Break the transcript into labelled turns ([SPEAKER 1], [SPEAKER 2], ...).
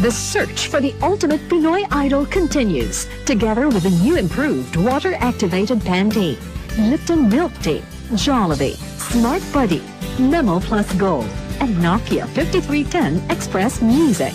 [SPEAKER 1] The search for the ultimate Pinoy idol continues, together with the new improved water-activated Pantene, Lipton Milk Tea, Jollibee, Smart Buddy, Memo Plus Gold, and Nokia 5310 Express Music.